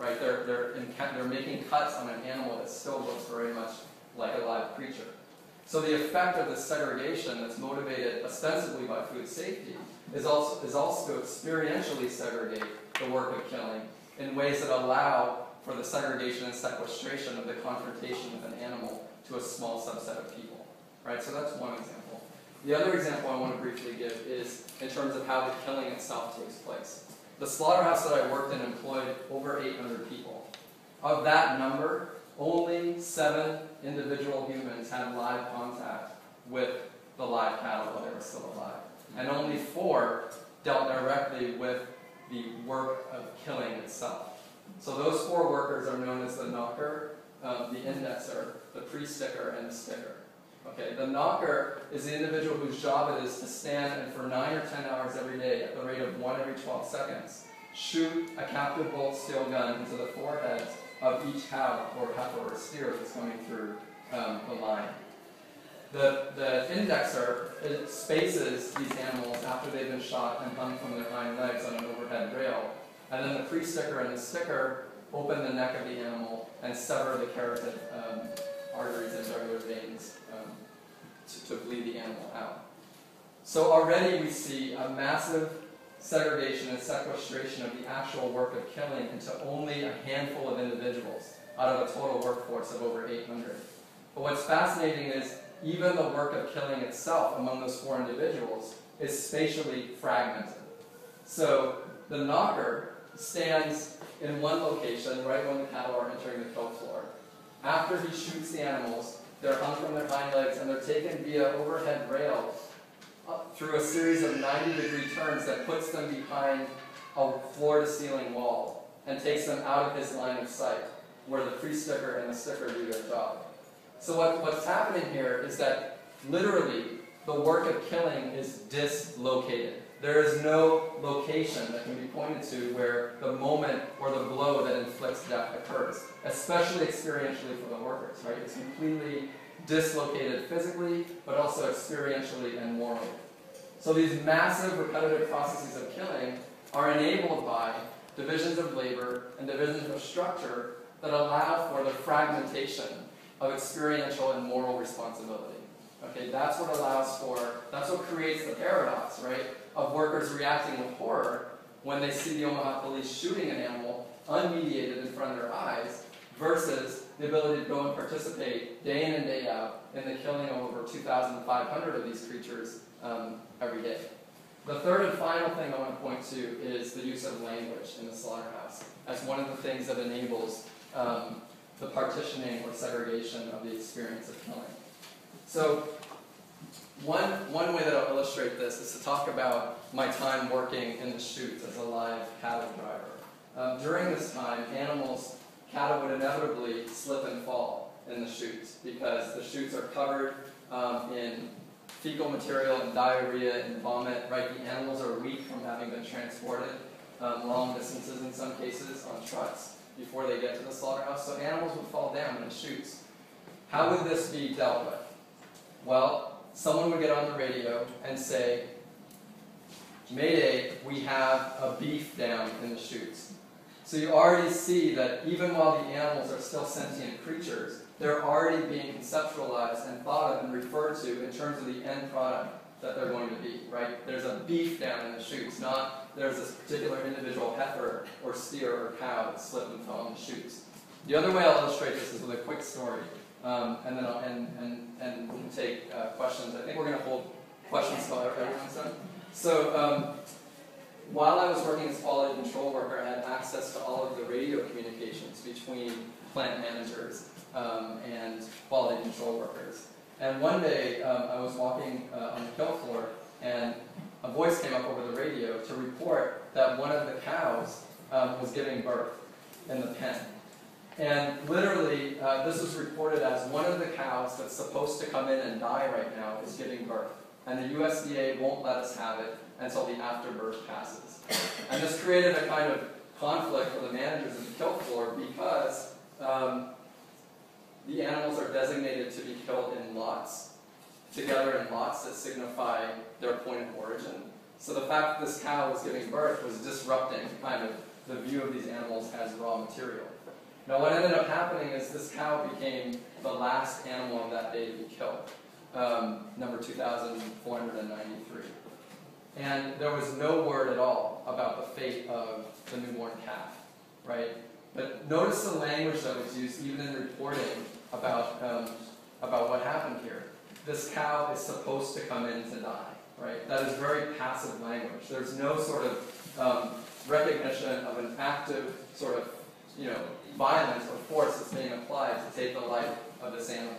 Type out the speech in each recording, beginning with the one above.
right? They're, they're, they're making cuts on an animal that still looks very much like a live creature. So the effect of this segregation that's motivated ostensibly by food safety is also, is also to experientially segregate the work of killing in ways that allow for the segregation and sequestration of the confrontation with an animal to a small subset of people. Right? So that's one example. The other example I want to briefly give is in terms of how the killing itself takes place. The slaughterhouse that I worked in employed over 800 people. Of that number, only seven individual humans had live contact with the live cattle while they were still alive. And only four dealt directly with the work of killing itself. So those four workers are known as the knocker, um, the indexer, the pre-sticker, and the sticker. Okay, the knocker is the individual whose job it is to stand and for 9 or 10 hours every day at the rate of 1 every 12 seconds, shoot a captive bolt steel gun into the foreheads of each cow or heifer or steer that's coming through um, the line. The, the indexer spaces these animals after they've been shot and hung from their hind legs on an overhead rail. And then the pre-sticker and the sticker open the neck of the animal and sever the carotid um, arteries and jugular veins um, to, to bleed the animal out. So already we see a massive segregation and sequestration of the actual work of killing into only a handful of individuals out of a total workforce of over 800. But what's fascinating is even the work of killing itself among those four individuals is spatially fragmented. So the knocker stands in one location right when the cattle are entering the kill floor. After he shoots the animals, they're hung from their hind legs and they're taken via overhead rail through a series of 90 degree turns that puts them behind a floor to ceiling wall and takes them out of his line of sight where the pre-sticker and the sticker do their job. So what, what's happening here is that literally the work of killing is dislocated. There is no location that can be pointed to where the moment or the blow that inflicts death occurs, especially experientially for the workers, right? It's completely dislocated physically, but also experientially and morally. So these massive repetitive processes of killing are enabled by divisions of labor and divisions of structure that allow for the fragmentation of experiential and moral responsibility. Okay, that's what allows for, that's what creates the paradox, right, of workers reacting with horror when they see the Omaha police shooting an animal unmediated in front of their eyes versus the ability to go and participate day in and day out in the killing of over 2,500 of these creatures um, every day. The third and final thing I want to point to is the use of language in the slaughterhouse as one of the things that enables um, the partitioning or segregation of the experience of killing. So one, one way that I'll illustrate this is to talk about my time working in the chutes as a live cattle driver. Um, during this time, animals, cattle would inevitably slip and fall in the chutes because the chutes are covered um, in fecal material and diarrhea and vomit, right? The animals are weak from having been transported um, long distances in some cases on trucks before they get to the slaughterhouse, so animals would fall down in the chutes. How would this be dealt with? Well, someone would get on the radio and say, Mayday, we have a beef down in the chutes. So you already see that even while the animals are still sentient creatures, they're already being conceptualized and thought of and referred to in terms of the end product that they're going to be, right? There's a beef down in the chutes, not there's this particular individual heifer or steer or cow that slipped and fell in the chutes. The other way I'll illustrate this is with a quick story, um, and then I'll, and, and, and we can take uh, questions. I think we're going to hold questions until everyone's done. So um, while I was working as quality control worker, I had access to all of the radio communications between plant managers um, and quality control workers. And one day um, I was walking uh, on the kill floor and a voice came up over the radio to report that one of the cows um, was giving birth in the pen. And literally, uh, this is reported as one of the cows that's supposed to come in and die right now is giving birth. And the USDA won't let us have it until the afterbirth passes. And this created a kind of conflict for the managers of the kill floor because um, the animals are designated to be killed in lots, together in lots that signify their point of origin. So the fact that this cow was giving birth was disrupting kind of the view of these animals as raw material. Now, what ended up happening is this cow became the last animal on that day to be killed, um, number 2,493. And there was no word at all about the fate of the newborn calf, right? But notice the language that was used even in reporting about, um, about what happened here. This cow is supposed to come in to die, right? That is very passive language. There's no sort of um, recognition of an active sort of, you know, violence or force that's being applied to take the life of this animal.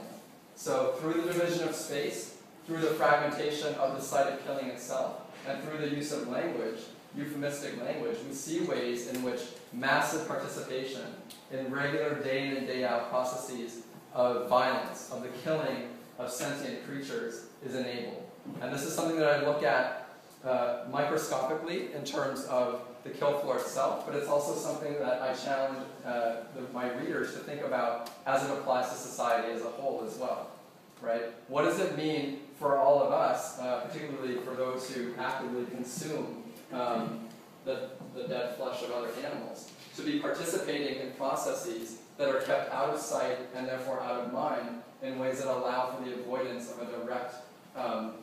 So through the division of space, through the fragmentation of the site of killing itself, and through the use of language, euphemistic language, we see ways in which massive participation in regular day in and day out processes of violence, of the killing of sentient creatures, is enabled. And this is something that I look at uh, microscopically in terms of the kill floor itself, but it's also something that I challenge uh, the, my readers to think about as it applies to society as a whole as well. Right? What does it mean for all of us, uh, particularly for those who actively consume um, the, the dead flesh of other animals, to be participating in processes that are kept out of sight and therefore out of mind in ways that allow for the avoidance of a direct um,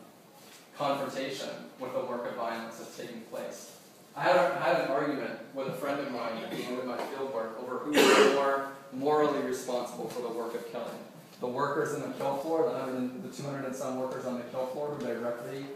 confrontation with the work of violence that's taking place. I had, had an argument with a friend of mine at the end of my field work over who was more morally responsible for the work of killing. The workers in the kill floor, the, 100, the 200 and some workers on the kill floor who directly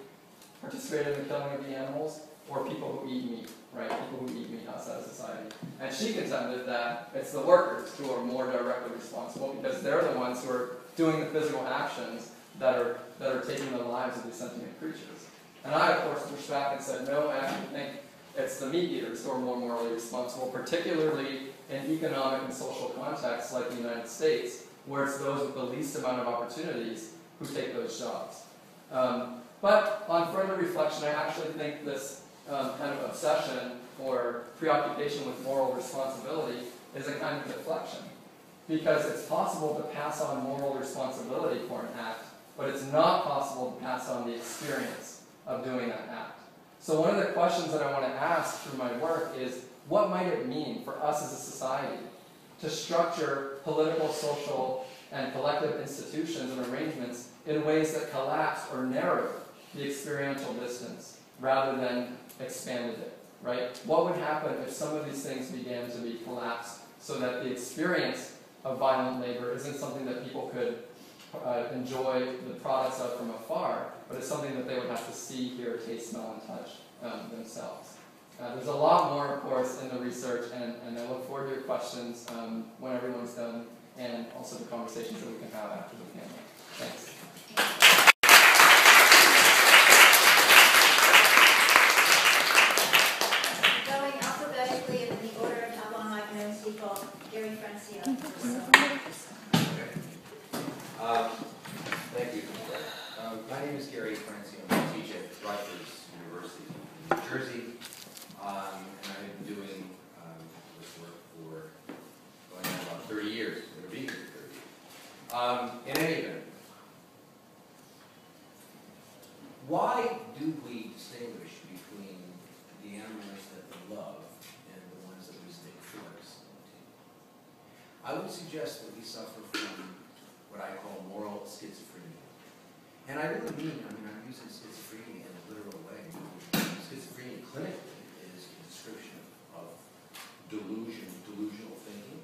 participated in the killing of the animals, or people who eat meat, right? People who eat meat outside of society. And she contended that it's the workers who are more directly responsible because they're the ones who are doing the physical actions that are, that are taking the lives of these sentient creatures. And I, of course, pushed back and said, no, I actually think it's the meat eaters who are more morally responsible, particularly in economic and social contexts like the United States, where it's those with the least amount of opportunities who take those jobs. Um, but on further reflection, I actually think this um, kind of obsession or preoccupation with moral responsibility is a kind of deflection. Because it's possible to pass on moral responsibility for an act, but it's not possible to pass on the experience of doing that act. So one of the questions that I want to ask through my work is, what might it mean for us as a society to structure political, social, and collective institutions and arrangements in ways that collapse or narrow the experiential distance rather than expanded it, right? What would happen if some of these things began to be collapsed so that the experience of violent labor isn't something that people could uh, enjoy the products of from afar, but it's something that they would have to see, hear, taste, smell, and touch um, themselves. Uh, there's a lot more, of course, in the research, and, and I look forward to your questions um, when everyone's done, and also the conversations that we can have after the panel. Thanks. Going alphabetically in the order of how long I've known people, Gary Francione. Um, Thank you. Um, My name is Gary Francione. I teach at Rutgers University in New Jersey. Um, And I've been doing um, this work for going on about 30 years. I'm going to be here for 30 years. Um, In any event, why do we distinguish between the animals that we love and the ones that we stick forks into? I would suggest that we suffer from what I call moral schizophrenia. And I really mean, I mean, I'm using schizophrenia in a literal way. Schizophrenia clinically is a description of delusion, delusional thinking.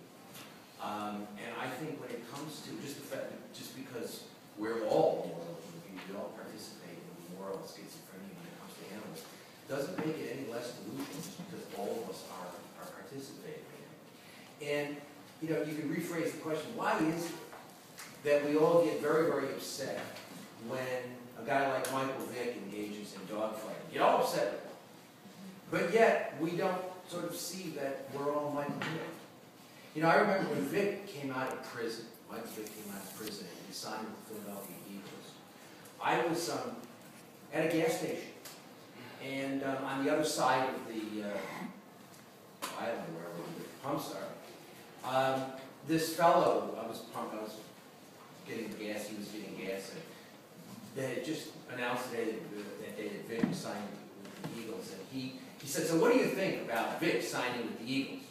Um, and I think when it comes to just the fact, just because we're all moral, we all participate in moral schizophrenia when it comes to animals, doesn't make it any less delusional just because all of us are, are participating in it. And, you know, you can rephrase the question, why is it that we all get very, very upset when a guy like Michael Vick engages in dogfighting. Get all upset. But yet, we don't sort of see that we're all Michael Vick. You know, I remember when Vick came out of prison, Michael Vick came out of prison and he signed with the Philadelphia Eagles. I was um, at a gas station, and um, on the other side of the uh, wherever the pumps are, um, this fellow, I was pump, I was getting gas, he was getting gas, and they had just announced today that, that they had Vick signed with the Eagles, and he, He said, so what do you think about Vick signing with the Eagles?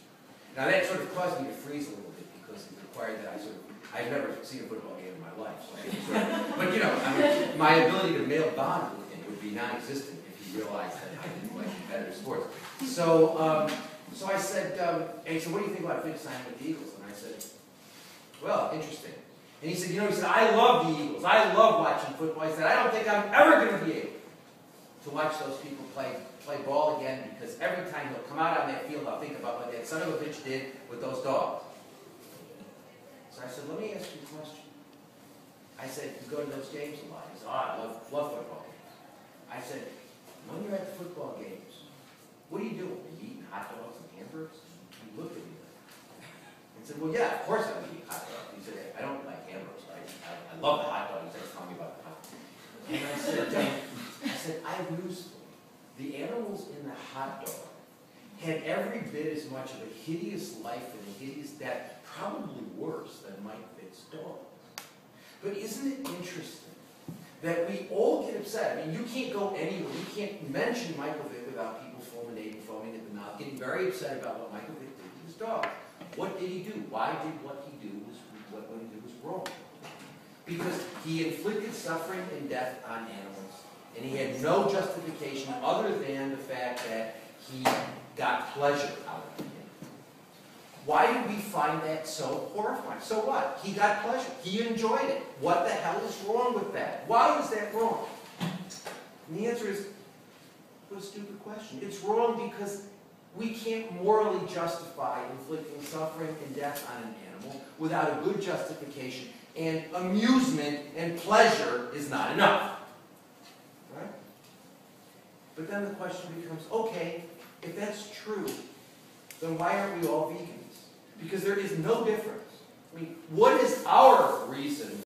Now, that sort of caused me to freeze a little bit because it required that I sort of, I've never seen a football game in my life. So sort of, but, you know, I mean, my ability to male bond with him would be non-existent if he realized that I didn't like competitive sports. So, um, so I said, um, and he said, what do you think about Vick signing with the Eagles? And I said, well, interesting. And he said, you know, he said, I love the Eagles. I love watching football. He said, I don't think I'm ever going to be able to watch those people play play ball again because every time he'll come out on that field, I'll think about what that son of a bitch did with those dogs. So I said, let me ask you a question. I said, you go to those games a lot. He said, oh, I love, love football games. I said, when you're at the football games, what are you doing? Are you eating hot dogs and hamburgers? And He looked at me and said, well, yeah, of course I'm eating hot dogs. He said, I don't like hamburgers. I, I, I love the hot dog. He started telling me about the hot dog. And I said, I said, I. The animals in the hot dog had every bit as much of a hideous life and a hideous death, probably worse than Mike Vick's dog. But isn't it interesting that we all get upset? I mean, you can't go anywhere, you can't mention Michael Vick without people fulminating, foaming at the mouth, getting very upset about what Michael did to his dog. What did he do? Why did what he do was what, what he did was wrong? Because he inflicted suffering and death on animals, and he had no justification other than the fact that he got pleasure out of it. Why do we find that so horrifying? So what? He got pleasure. He enjoyed it. What the hell is wrong with that? Why is that wrong? And the answer is, what a stupid question. It's wrong because we can't morally justify inflicting suffering and death on an animal without a good justification, and amusement and pleasure is not enough. Right? But then the question becomes, okay, if that's true, then why aren't we all vegans? Because there is no difference. I mean, what is our reason